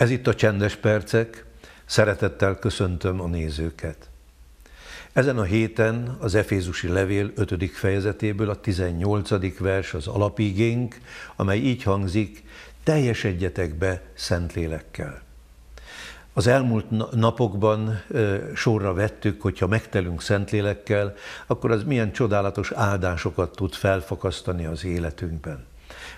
Ez itt a csendes percek, szeretettel köszöntöm a nézőket. Ezen a héten az Efézusi Levél 5. fejezetéből a 18. vers az alapigénk, amely így hangzik, teljesedjetek be Szentlélekkel. Az elmúlt napokban sorra vettük, hogyha megtelünk Szentlélekkel, akkor az milyen csodálatos áldásokat tud felfakasztani az életünkben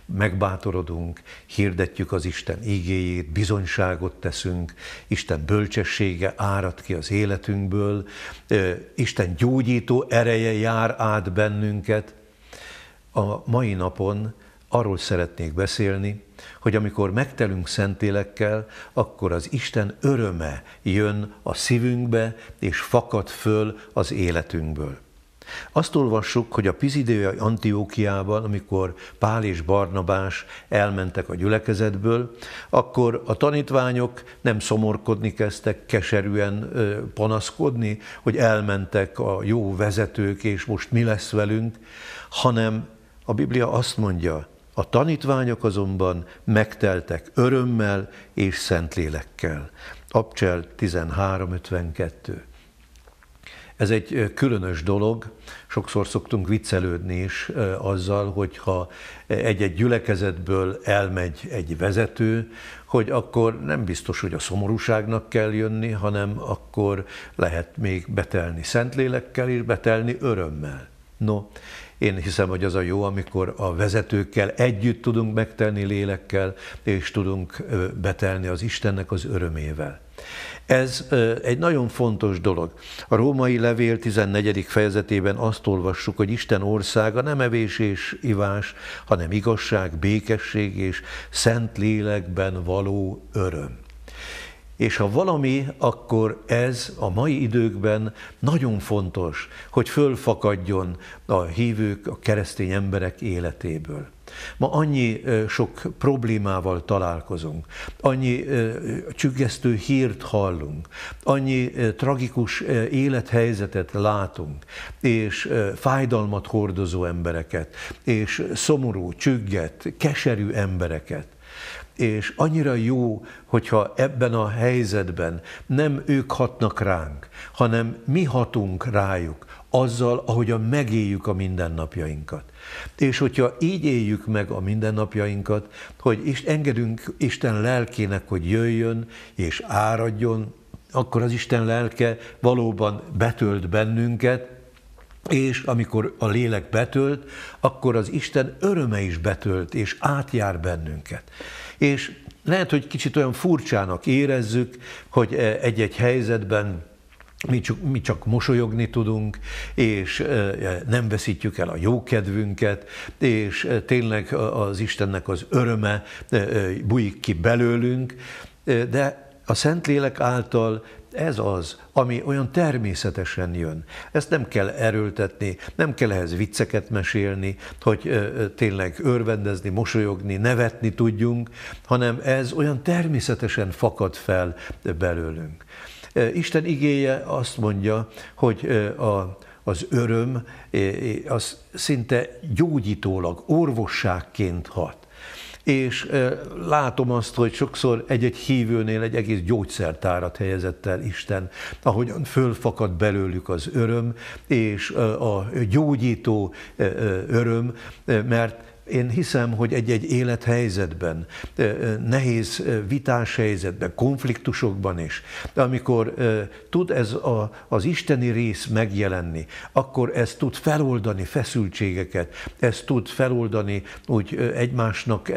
megbátorodunk, hirdetjük az Isten igéjét, bizonyságot teszünk, Isten bölcsessége árad ki az életünkből, Isten gyógyító ereje jár át bennünket. A mai napon arról szeretnék beszélni, hogy amikor megtelünk szentélekkel, akkor az Isten öröme jön a szívünkbe, és fakad föl az életünkből. Azt olvassuk, hogy a Pizidéai Antiókiában, amikor Pál és Barnabás elmentek a gyülekezetből, akkor a tanítványok nem szomorkodni kezdtek, keserűen panaszkodni, hogy elmentek a jó vezetők, és most mi lesz velünk, hanem a Biblia azt mondja, a tanítványok azonban megteltek örömmel és szentlélekkel. Abcsel 13.52. Ez egy különös dolog, sokszor szoktunk viccelődni is azzal, hogyha egy-egy gyülekezetből elmegy egy vezető, hogy akkor nem biztos, hogy a szomorúságnak kell jönni, hanem akkor lehet még betelni szentlélekkel és betelni örömmel. No, én hiszem, hogy az a jó, amikor a vezetőkkel együtt tudunk megtelni lélekkel, és tudunk betelni az Istennek az örömével. Ez egy nagyon fontos dolog. A római levél 14. fejezetében azt olvassuk, hogy Isten országa nem evés és ivás, hanem igazság, békesség és szent lélekben való öröm. És ha valami, akkor ez a mai időkben nagyon fontos, hogy fölfakadjon a hívők, a keresztény emberek életéből. Ma annyi sok problémával találkozunk, annyi csüggesztő hírt hallunk, annyi tragikus élethelyzetet látunk, és fájdalmat hordozó embereket, és szomorú, csügget, keserű embereket és annyira jó, hogyha ebben a helyzetben nem ők hatnak ránk, hanem mi hatunk rájuk, azzal, ahogyan megéljük a mindennapjainkat. És hogyha így éljük meg a mindennapjainkat, hogy is engedünk Isten lelkének, hogy jöjjön és áradjon, akkor az Isten lelke valóban betölt bennünket, és amikor a lélek betölt, akkor az Isten öröme is betölt, és átjár bennünket. És lehet, hogy kicsit olyan furcsának érezzük, hogy egy-egy helyzetben mi csak, mi csak mosolyogni tudunk, és nem veszítjük el a jókedvünket, és tényleg az Istennek az öröme bújik ki belőlünk, de a Szentlélek által ez az, ami olyan természetesen jön. Ezt nem kell erőltetni, nem kell ehhez vicceket mesélni, hogy tényleg örvendezni, mosolyogni, nevetni tudjunk, hanem ez olyan természetesen fakad fel belőlünk. Isten igéje azt mondja, hogy a, az öröm az szinte gyógyítólag, orvosságként hat. És látom azt, hogy sokszor egy-egy hívőnél egy egész gyógyszertárat helyezett el Isten, ahogyan fölfakad belőlük az öröm, és a gyógyító öröm, mert én hiszem, hogy egy-egy élethelyzetben, nehéz vitás helyzetben, konfliktusokban is, de amikor tud ez a, az isteni rész megjelenni, akkor ez tud feloldani feszültségeket, ez tud feloldani úgy egymásnak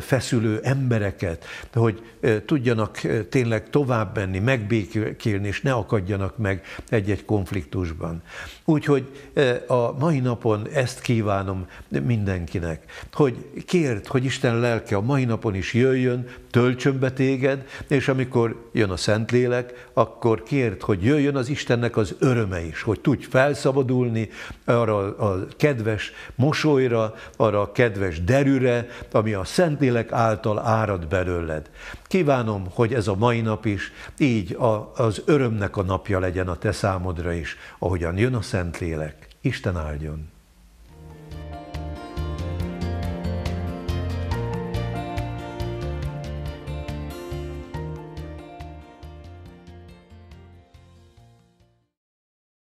feszülő embereket, hogy tudjanak tényleg tovább menni, megbékélni, és ne akadjanak meg egy-egy konfliktusban. Úgyhogy a mai napon ezt kívánom minden mindenkinek, hogy kért, hogy Isten lelke a mai napon is jöjjön, töltsön be téged, és amikor jön a Szentlélek, akkor kért, hogy jöjjön az Istennek az öröme is, hogy tudj felszabadulni arra a kedves mosolyra, arra a kedves derűre, ami a Szentlélek által árad belőled. Kívánom, hogy ez a mai nap is így az örömnek a napja legyen a te számodra is, ahogyan jön a Szentlélek. Isten áldjon!